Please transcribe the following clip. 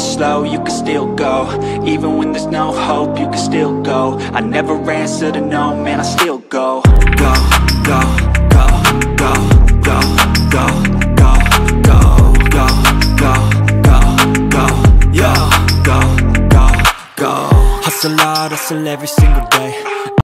slow, you can still go Even when there's no hope, you can still go I never answer to no, man, I still go Go, go, go, go, go, go, go, go, go, go, go, go, yo, go, go, go Hustle hard, hustle every single day